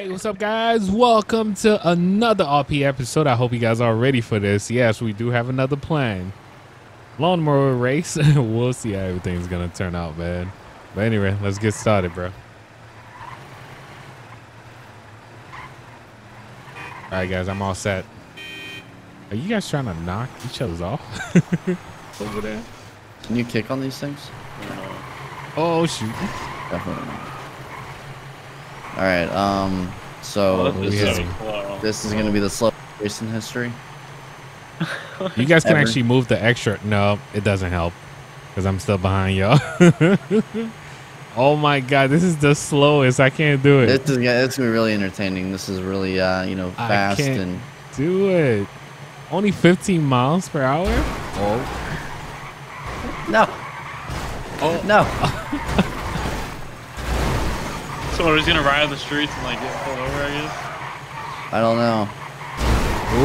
Hey, what's up, guys? Welcome to another RP episode. I hope you guys are ready for this. Yes, we do have another plan. Lawnmower race. we'll see how everything's gonna turn out, man. But anyway, let's get started, bro. All right, guys, I'm all set. Are you guys trying to knock each other's off over there? Can you kick on these things? Oh shoot! Definitely not. All right. Um. So Oh, this, is, this is gonna be the slowest race in history. You guys can Ever. actually move the extra. No, it doesn't help because I'm still behind y'all. oh my god, this is the slowest. I can't do it. This is gonna, it's gonna be really entertaining. This is really uh you know I fast can't- and do it. Only 15 miles per hour. Oh, no. Oh. no. So we're just gonna ride on the streets and like get pulled over, I guess. I don't know.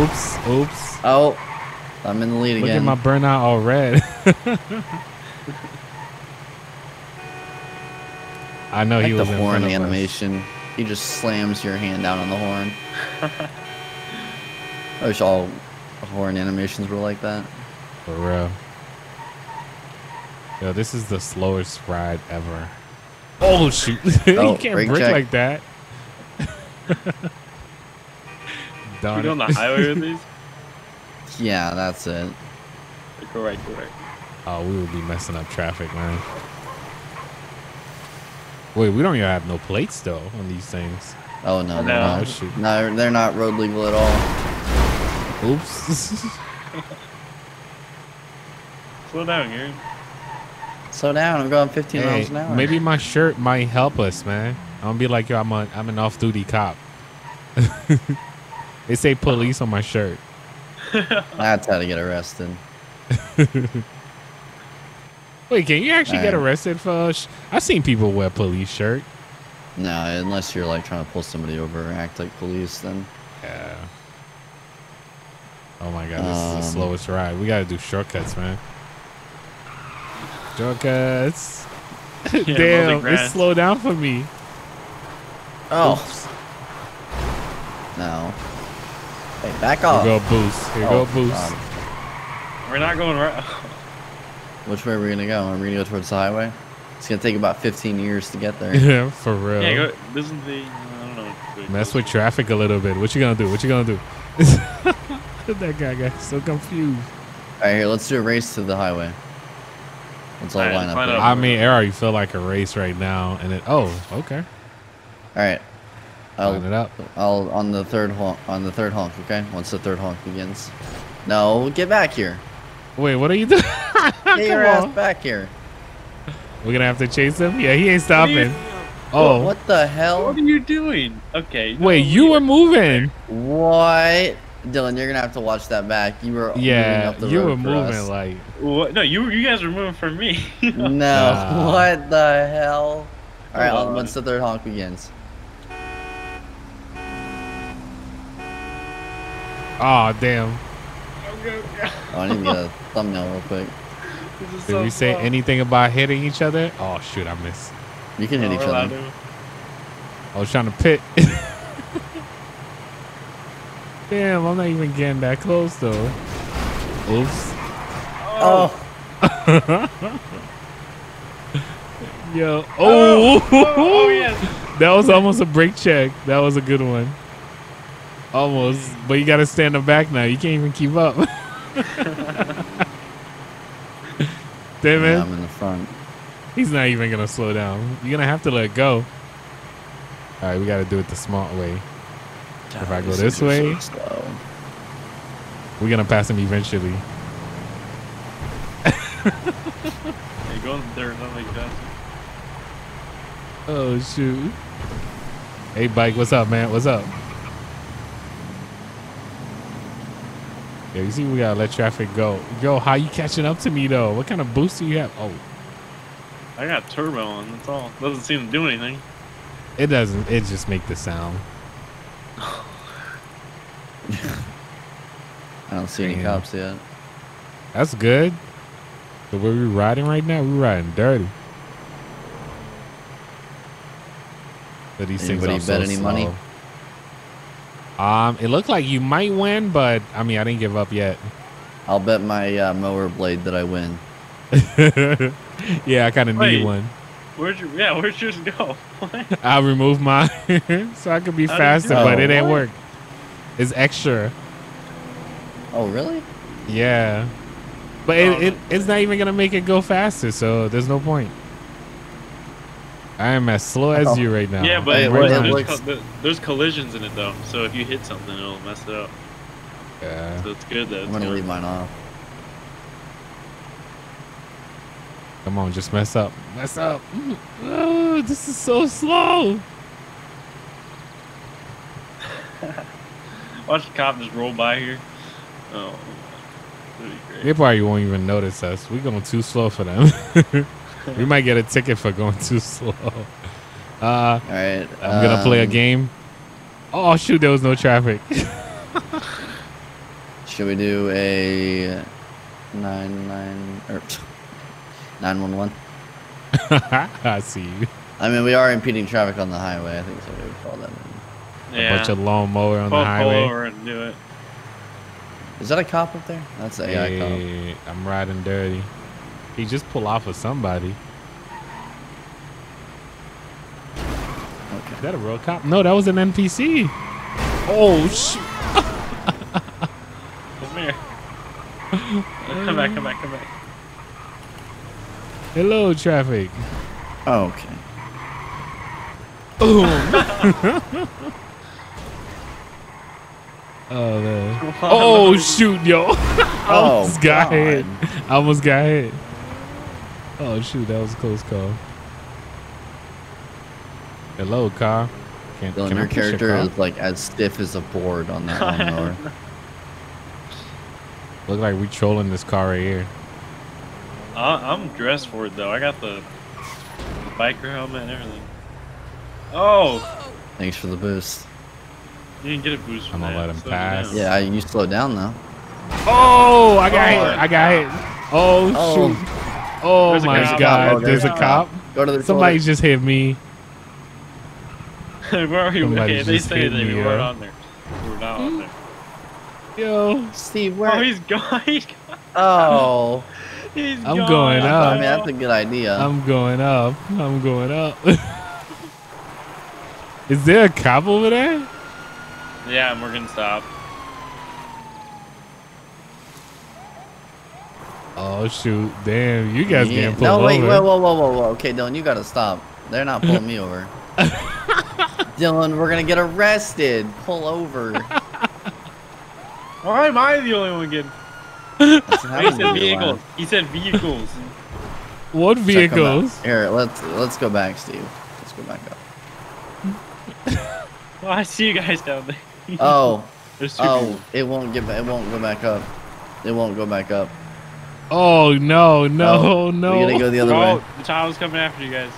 oops, oops. Oh, I'm in the lead Look at again. my burnout all red. I know I he was the in horn front of us. animation. He just slams your hand down on the horn. I wish all horn animations were like that. For real. Yo, this is the slowest ride ever. Oh shoot! you Oh, can't brake brake like that. We Darn go on the highway with these? Yeah, that's it. Correct, correct. Oh, we would be messing up traffic, man. Wait, we don't even have no plates though on these things. Oh no, No. they're Oh not. shoot! No, they're not road legal at all. Oops. Slow down, Gary. Slow down. I'm going 15 hey, miles an hour. maybe my shirt might help us, man. I'm gonna be like, yo, I'm a, I'm an off-duty cop. they say police on my shirt. That's how to get arrested. Wait, can you actually get arrested for? Sh- I've seen people wear police shirt. No, unless you're like trying to pull somebody over or act like police, then. Yeah. Oh my god, this is the Um, slowest ride. We gotta do shortcuts, man. Shortcuts. mow the Damn, it grass. slowed down for me. Oh. No. Hey, back Here off. go boost. Here Oh, go boost. God. We're not going right. Which way are we gonna go? Are we gonna go towards the highway? It's gonna take about 15 years to get there. yeah, for real. yeah, go. This is the. I don't know. Mess with traffic a little bit. What you gonna do? What you gonna do? that guy got so confused. All right, here, let's do a race to the highway. Let's all All right, line up. line here. up. I mean, I already feel like a race right now, and it. Oh, okay. All right. I'll, Line it I'll, up. I'll on the third honk. On the third honk, okay? Once the third honk begins. No, get back here. Wait, what are you doing? Get your Come ass on. back here. We're gonna have to chase him. Yeah, he ain't What are you- stopping. Oh, What the hell? What are you doing? Okay. wait, you were moving. What? Dylan, you're gonna have to watch that back. You were moving Yeah, up the you road were for moving us. like. What? No, you you guys were moving for me. No, Nah. what the hell? All right, on. once the third honk begins. Oh damn! Oh, I need to get a thumbnail real quick. Did so we say slow. anything about hitting each other? Oh shoot, I missed. You can hit Oh, each other. I was trying to pit. Damn, I'm not even getting that close though. Oops. Oh, oh. Yo. Oh, Oh. oh, oh, oh yes. That was almost a brake check. That was a good one. Almost, but you got to stand up back now. You can't even keep up. Damn it. yeah, I'm in the front. He's not even gonna slow down. You're gonna have to let go. All right, we gotta do it the smart way. If I go this way- We're gonna pass him eventually. Hey, go there, not like that. Oh shoot! Hey, bike, what's up, man? What's up? Yeah, you see, we gotta let traffic go. Yo, how you catching up to me though? What kind of boost do you have? Oh, I got turbo on. That's all. Doesn't seem to do anything. it doesn't. It just make the sound. I don't see any cops yet. That's good. So where we're riding right now? we're riding dirty. But these Anybody things are bet so any money? slow. Um, it looked like you might win, but I mean, I didn't give up yet. I'll bet my uh, mower blade that I win. yeah, I kind of need one. Where'd you? Yeah, where'd yours go? I'll remove mine so I could be How faster, but it ain't What? work. It's extra. Oh, really? Yeah. But Oh, it, it it's not even gonna make it go faster, so there's no point. I am as slow as Oh. you right now. yeah, but Hey, there's, there's, co- there's collisions in it though. So if you hit something, it'll mess it up. Yeah. So it's good that I'm gonna going. leave mine off. Come on, just mess up. Mess up. Oh, this is so slow. Watch the cop just roll by here. Oh, that'd be great. They probably won't even notice us. We're going too slow for them. we might get a ticket for going too slow. Uh, All right. I'm gonna play a um, game. Oh shoot, there was no traffic. Should we do a nine nine or nine one one? I see you. I mean, we are impeding traffic on the highway. I think so. We would call that. In. A Yeah. bunch of lawnmower on pull, the pull highway. over and do it. Is that a cop up there? That's a AI cop. I'm riding dirty. He just pull off of somebody. Okay. Is that a real cop? No, that was an NPC. Oh shoot. Come here. come back, come back, come back. Hello, traffic. Oh, okay. Oh man. Oh shoot, yo. I Oh, almost got God. hit. I almost got hit. Oh shoot, that was a close call. Hello, car. Can, Dylan, can your push your character is like as stiff as a board on that lawnmower. Look like we trolling this car right here. I, I'm dressed for it though. I got the, the biker helmet and everything. Oh, Thanks for the boost. You didn't get a boost from I'm gonna that. let him Slow pass. Yeah, you slow down though. Oh, I got Oh, hit. I got hit. Oh, Oh. shoot. Oh There's my cop. god, Oh, there's a there's a cop. Go to the Somebody toilet. just hit me. Where are you? Somebody Okay, they just say hit that me, we weren't on there. We were not on there. Yo, Steve, oh, where? Oh, he's gone. He's gone. oh, He's I'm gone. going I up. mean that's a good idea. I'm going up. I'm going up. Is there a cop over there? Yeah, and we're gonna stop. Oh shoot! Damn, you guys Yeah. getting pulled No, wait, over. whoa, whoa, whoa, whoa, whoa. Okay, Dylan, you gotta stop. They're not pulling me over. Dylan, we're gonna get arrested. Pull over. Why am I the only one getting? He said vehicles. He said vehicles. What Check 'em out. vehicles? Here, let's let's go back, Steve. Let's go back up. Well, I see you guys down there. Oh, oh, people. it won't get. It won't go back up. It won't go back up. Oh no, no, Oh, no! We gotta go the other Oh, way. the child's coming after you guys.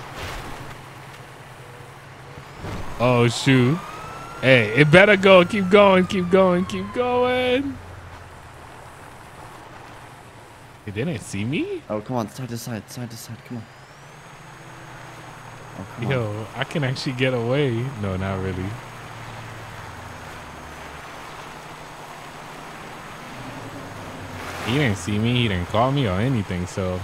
Oh shoot! Hey, it better go. Keep going. Keep going. Keep going. They didn't see me. Oh, come on, side to side, side to side. Come on. Oh, come on. Yo, I can actually get away. No, not really. He didn't see me. He didn't call me or anything. So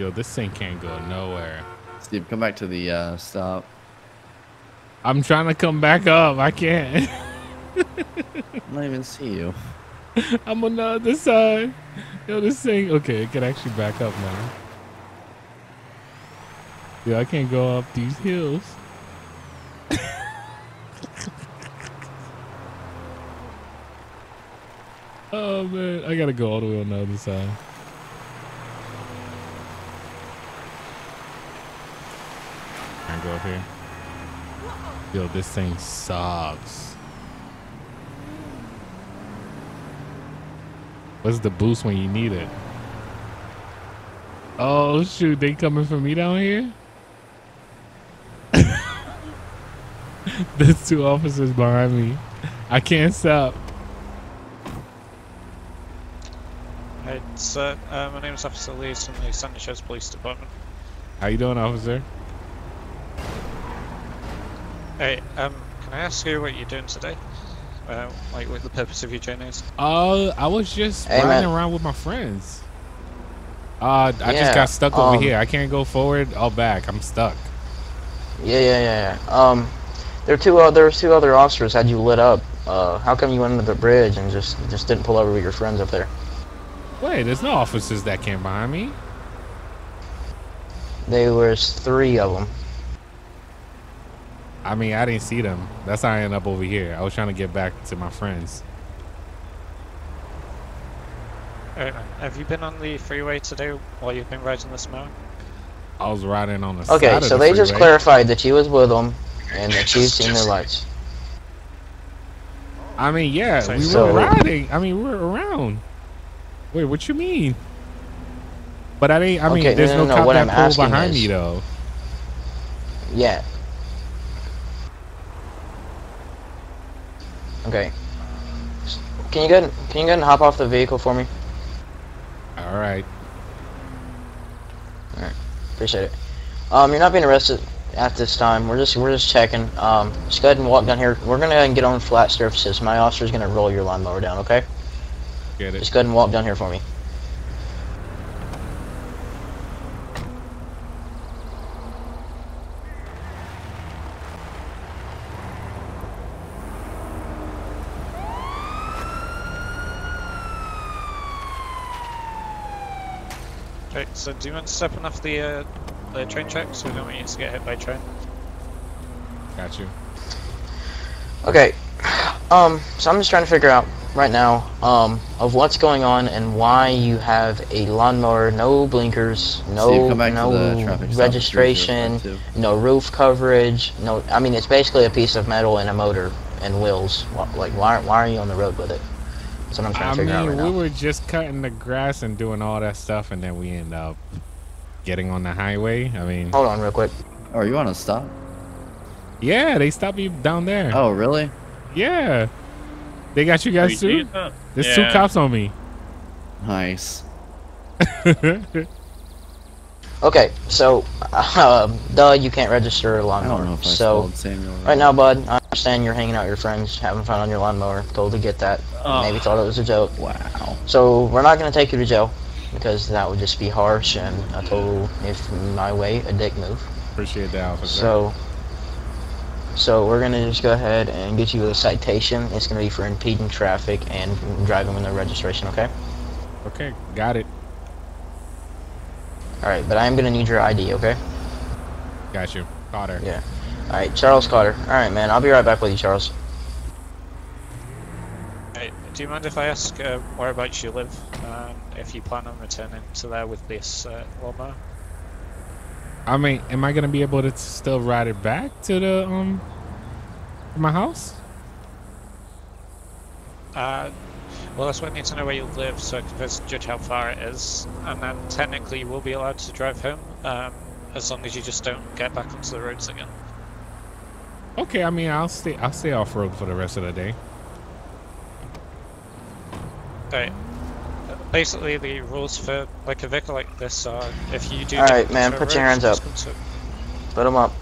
Yo, this thing can't go nowhere. Steve, come back to the uh, stop. I'm trying to come back up. I can't. I don't even see you. I'm on the other side. Yo, this thing. Okay, it can actually back up now. Yeah, I can't go up these hills. oh man, I gotta go all the way on the other side. Can I go up here? Yo, this thing sucks. What's the boost when you need it? Oh shoot, they coming for me down here? There's two officers behind me. I can't stop. Hey, sir. Uh, my name is Officer Lee from the San Sanchez Police Department. How you doing, officer? Hey, um, can I ask you what you're doing today? Uh, like what the purpose of your journey is? Uh, I was just Hey, riding man. around with my friends. Uh, I Yeah, just got stuck um, over here. I can't go forward or back. I'm stuck. Yeah, yeah, yeah, yeah. Um, there were two. Uh, there was two other officers had you lit up. Uh, how come you went under the bridge and just just didn't pull over with your friends up there? Wait, there's no officers that came behind me. There was three of them. I mean, I didn't see them. That's how I ended up over here. I was trying to get back to my friends. Uh, have you been on the freeway today while you've been riding this mountain? I was riding on the side Okay, of so the they just clarified that you was with them and that you've seen their lights. I mean, yeah, So- we So- were riding. I mean, we were around. Wait, what you mean? But I didn't. I mean, Okay, there's no, no, no, cop what that I'm pulled behind is- me though. Yeah. Okay. Can you go? ahead- Can you go and hop off the vehicle for me? All right. Alright. Appreciate it. Um, you're not being arrested at this time. We're just we're just checking. Um, just go ahead and walk down here. We're gonna go ahead and get on flat surfaces. My officer's gonna roll your lawnmower down. Okay? Get it. Just go ahead and walk down here for me. Right, so do you mind stepping off the, uh, the train tracks? So we don't want you to get hit by train. Got you. Okay. Um, so I'm just trying to figure out right now um, of what's going on and why you have a lawnmower, no blinkers, no come back to no the traffic stop. registration, no roof coverage, no. I mean, it's basically a piece of metal and a motor and wheels. Like, why why are you on the road with it? That's what I'm trying I to figure out mean, right we now. were just cutting the grass and doing all that stuff, and then we end up getting on the highway. I mean, Hold on, real quick. Oh, you want to stop? yeah, they stopped me down there. Oh, really? Yeah, they got you guys too. seeing that? There's two cops on me. Nice. Okay, so, um, duh, you can't register a I don't know lawnmower. if So, Samuel right now, bud, I understand you're hanging out with your friends, having fun on your lawnmower. Totally get that. Oh. Maybe thought it was a joke. Wow. So we're not gonna take you to jail because that would just be harsh and a total, if my way, a dick move. Appreciate that, officer. So, so we're gonna just go ahead and get you a citation. It's gonna be for impeding traffic and driving with no registration. Okay. okay, got it. All right, but I am gonna need your ID. Okay. Got you. Carter. Yeah. All right, Charles Carter. All right, man. I'll be right back with you, Charles. Hey, do you mind if I ask uh, whereabouts you live? And if you plan on returning to there with this uh, lawnmower? I mean, am I gonna be able to still ride it back to the um my house? Uh, well, that's why I need to know where you live so I can first judge how far it is. And then technically you will be allowed to drive home um, as long as you just don't get back onto the roads again. Okay, I mean, I'll stay. I'll stay off road for the rest of the day. Right. Basically, the rules for like a vehicle like this are if you do. All jump right, man, put your hands up. Put him up.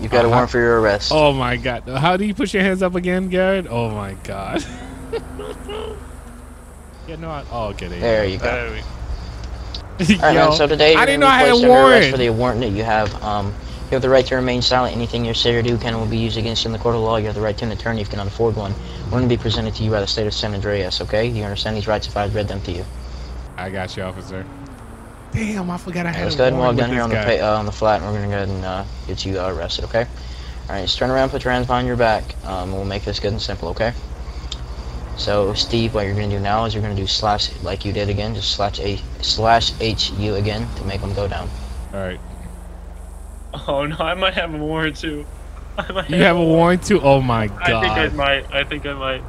You got a Uh-huh. warrant for your arrest. Oh my god! How do you put your hands up again, Garrett? Oh my god! yeah, no. I, oh, okay. There, There you you go. There we go. All right, Yo, man. So today I you're didn't know I had a placed under arrest warrant. for the warrant that you have. Um, you have the right to remain silent. Anything you say or do can will be used against you in the court of law. You have the right to an attorney if you cannot afford one. We're going to be presented to you by the state of San Andreas. Okay? Do you understand these rights if I read them to you? I got you, officer. Damn, I forgot I All right, had. let's go ahead and walk down here on the this uh, on the flat, and we're going to go ahead and uh, get you uh, arrested. Okay? All right, just turn around, put your hands behind your back. Um, we'll make this good and simple. Okay? So, Steve, what you're going to do now is you're going to do slash like you did again, just slash a slash H U again to make them go down. All right. Oh no, I might have a warrant too. I might You have a warrant too? Oh my god. I think I might. I think I might.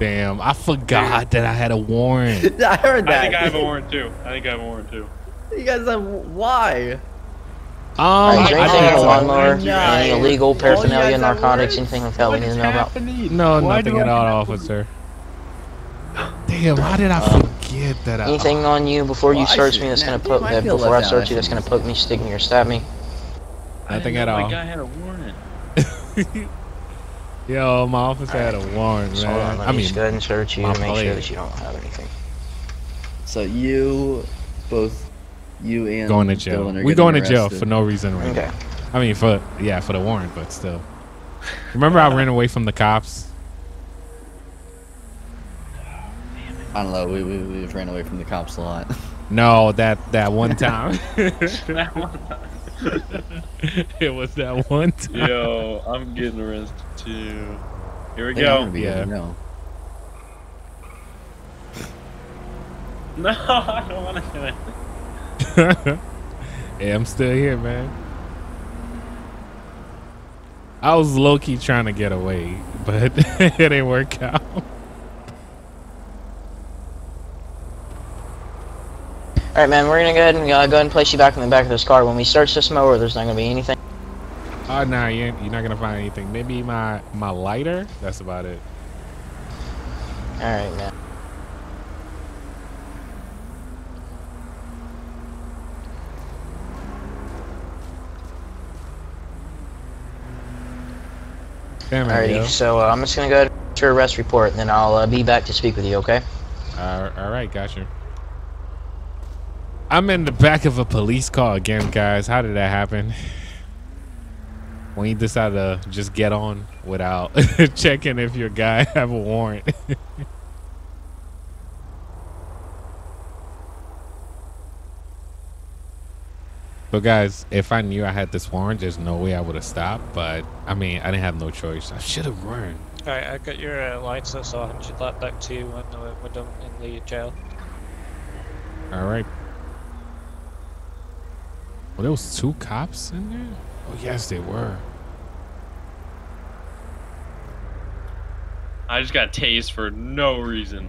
Damn, I forgot that I had a warrant. I heard that. I think I have a warrant too. I think I have a warrant too. You guys have why? Um, All right, is there I anything think on the so. lawnmower, No. any illegal paraphernalia, narcotics, anything like that we need to know about? No, nothing at all, officer. Damn, how did I Um, forget that? I, Anything on you before you Well, I search me that's gonna poke damn, me before I search you that's gonna shouldn't- poke me, stick me, or stab me? I Nothing at all. The guy had a warrant. Yo, my officer had a warrant, So hold on, man. let I me mean, just go ahead and search you my to make plate. sure that you don't have anything. So you, both you and going to jail. Dylan are We getting going to jail for no reason right Okay. now. I mean, for yeah, for the warrant, but still. Remember, I ran away from the cops. I don't know. We, we we've ran away from the cops a lot. No, that that one time. That one it was that one time. Yo, I'm getting arrested too. Here we They are go. be Yeah. able to know. No, I don't want to do it. yeah, I'm still here, man. I was low key trying to get away, but it didn't work out. All right, man. We're gonna go ahead and uh, go ahead and place you back in the back of this car. When we search this mower, there's not gonna be anything. Oh no, you you're not gonna find anything. Maybe my my lighter. That's about it. All right, man. Damn it, Alrighty. yo. So uh, I'm just gonna go ahead and your arrest report, and then I'll uh, be back to speak with you. Okay? Uh, all right, gotcha. I'm in the back of a police car again, guys. How did that happen? When you decide to just get on without checking if your guy have a warrant. But guys, if I knew I had this warrant, there's no way I would have stopped. But I mean, I didn't have no choice. I should have run. Alright, I got your uh, so I'll hand you that back to you when uh, we're done in the jail. All right. Well, there was two cops in there. Oh yes, they were. I just got tased for no reason.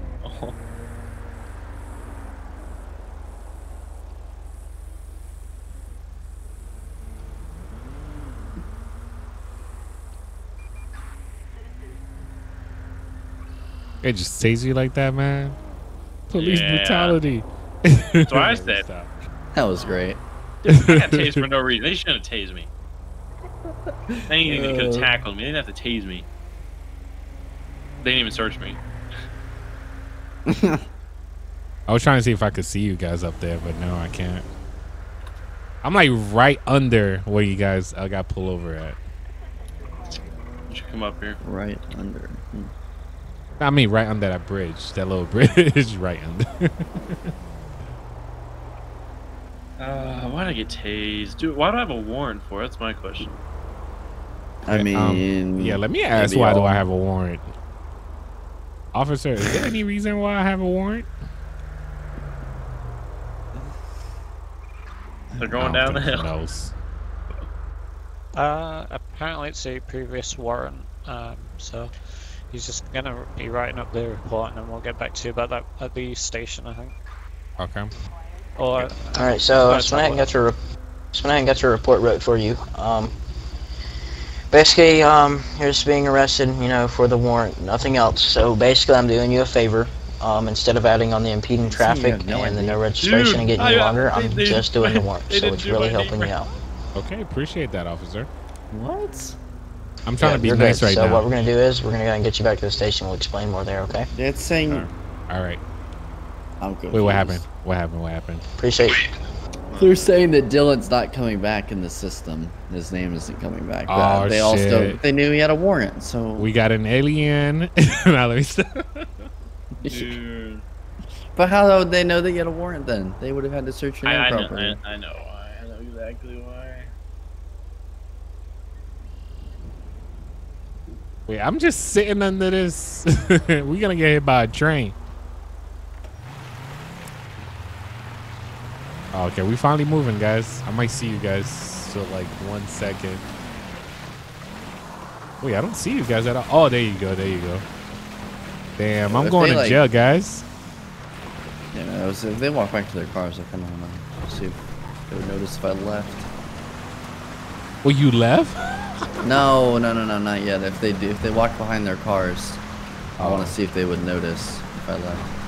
It just says you like that, man. Police Yeah. brutality. That's what I said. Stop. That was great. I got tased for no reason. They shouldn't have tased me. Anything they could have Uh. tackled me. They didn't have to tase me. They didn't even search me. I was trying to see if I could see you guys up there, but no, I can't. I'm like right under where you guys I got pulled over at. You should come up here. Right under. Hmm. I mean, right under that bridge, that little bridge, right under. Uh, why did I get tased? Dude, why do I have a warrant for? That's my question. I Um, mean, yeah, let me ask maybe why do I have a warrant? Officer, is there any reason why I have a warrant? They're going down the think hill. knows. Uh, apparently it's a previous warrant, um, so he's just gonna be writing up the report and then we'll get back to you about that at the station, I think. Okay. Or, All right. So Right, let's went ahead and so- got your re- let's went ahead and got your report wrote for you. Um, basically, um, you're just being arrested, you know, for the warrant, nothing else. So basically, I'm doing you a favor. Um, instead of adding on the impeding traffic no and the no registration Dude, and getting I you longer, they- I'm they- just doing the warrant. So it's really helping name you out. Okay, appreciate that, officer. What? I'm trying Yeah, to be nice good. right so now. what we're gonna do is we're gonna go and get you back to the station. We'll explain more there. Okay? It's saying. Alright. All right. I'm confused. Wait, what happened? What happened? What happened? Appreciate. They're saying that Dylan's not coming back in the system. His name isn't coming back. Oh, they also shit. they knew he had a warrant, so We got an alien. now let me stop. Dude. But how would they know that you had a warrant then? They would have had to search your name I, know, properly. I, I know why. I know exactly why. Wait, I'm just sitting under this. We're gonna get hit by a train. Oh, okay, we finally moving, guys. I might see you guys for like one second. Wait, I don't see you guys at all. Oh, there you go. There you go. Damn, I'm going to like- jail, guys. You know, if they walk back to their cars, I kind of want to see if they would notice if I left. Well, you left? No, no, no, no, not yet. If they do, if they walk behind their cars, I want Oh. to see if they would notice if I left.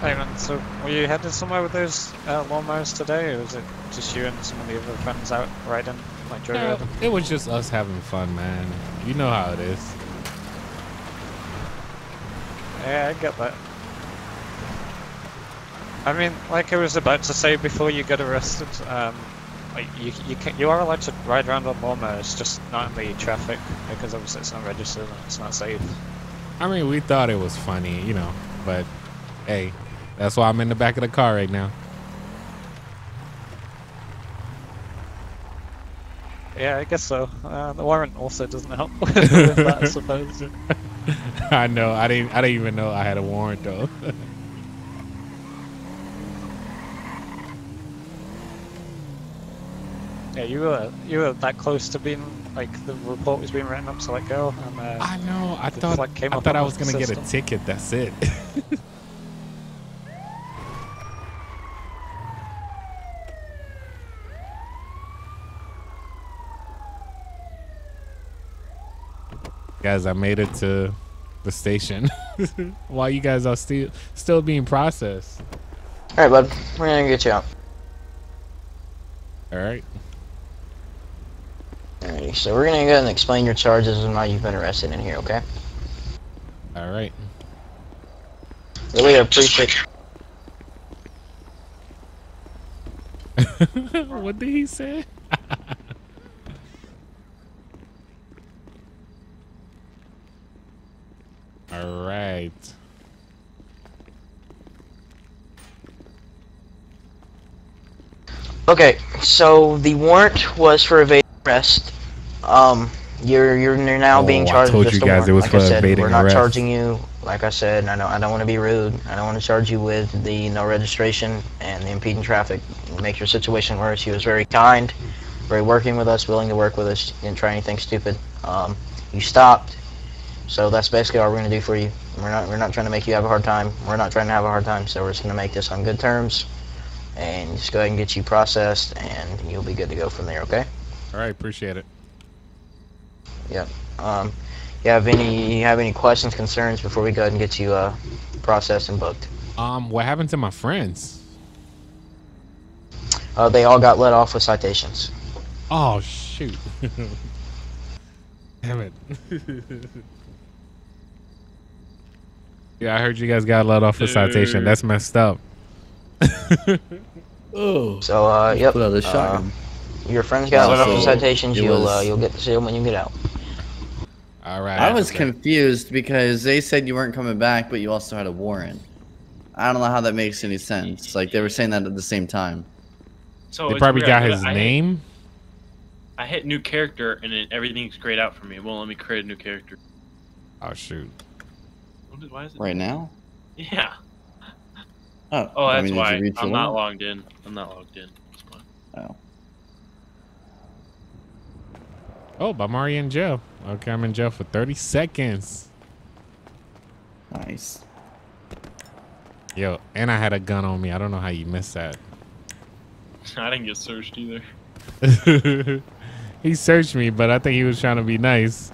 Hey man, so were you headed somewhere with those uh, lawnmowers today, or was it just you and some of the other friends out riding, like Joe Yeah, riding? it was just us having fun, man. You know how it is. Yeah, I get that. I mean, like I was about to say before you get arrested, um, like you you can you are allowed to ride around on lawnmowers, just not in the traffic because obviously it's not registered and it's not safe. I mean, we thought it was funny, you know, but hey, that's why I'm in the back of the car right now. Yeah, I guess so. Uh, the warrant also doesn't help with that, I suppose. I know. I didn't. I didn't even know I had a warrant though. Yeah, you were you were that close to being like the report was being written up to let go, and uh, I know. I thought. came I thought I was gonna get a ticket. That's it. Guys, I made it to the station. While you guys are still still being processed. Alright, bud. We're gonna get you out. All right. All right. so we're gonna go ahead and explain your charges and why you've been arrested in here, okay? All right. Really appreciate. what did he say? All right. Okay, so the warrant was for evading arrest. Um, you're you're, you're now Oh, being I charged told with you just a guys warrant. it was like for I said, we're not arrest. charging you. Like I said, I don't I don't want to be rude. I don't want to charge you with the no registration and the impeding traffic. Make your situation worse. He was very kind, very working with us, willing to work with us. Didn't try anything stupid. Um, you stopped. So that's basically all we're gonna do for you. We're not we're not trying to make you have a hard time. We're not trying to have a hard time. So we're just gonna make this on good terms, and just go ahead and get you processed, and you'll be good to go from there. Okay? All right. Appreciate it. Um, you have any you have any questions, concerns before we go ahead and get you uh, processed and booked? Um, what happened to my friends? Uh, they all got let off with citations. Oh shoot! Damn it! yeah, I heard you guys got let off with citation. That's messed up. Oh. So uh, yep, Put out the uh, shotgun. your friends got let off with So, citations. it You'll uh, you'll get to see them when you get out. All right. I was okay. confused because they said you weren't coming back, but you also had a warrant. I don't know how that makes any sense. Like they were saying that at the same time. So They probably weird, got his I hit- name. I hit new character and it, everything's grayed out for me. It won't let me create a new character. Oh shoot! Why is it? Right now? Yeah. Oh, Oh, I that's mean, did you why. I'm through not it? logged in. I'm not logged in. That's why. Oh. by Bamari and jail. Okay, I'm in jail for 30 seconds. Nice. Yo, and I had a gun on me. I don't know how you missed that. I didn't get searched either. he searched me, but I think he was trying to be nice.